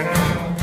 Ta-da!